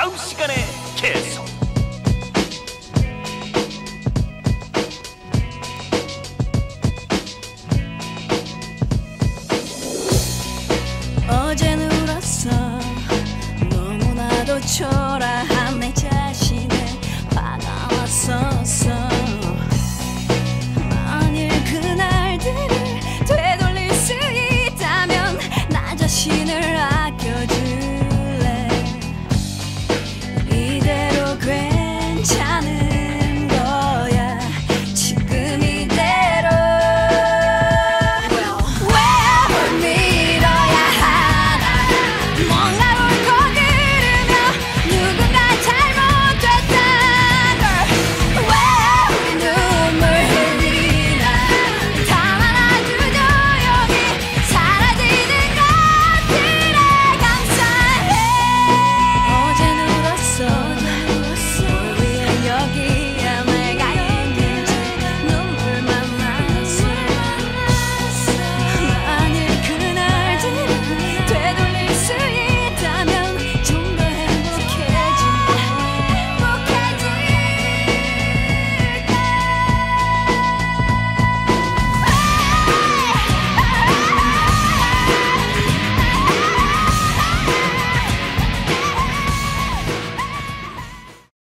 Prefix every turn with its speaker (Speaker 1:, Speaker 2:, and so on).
Speaker 1: 다음 시간에 계속.
Speaker 2: 어제 울었어 너무나도 초라한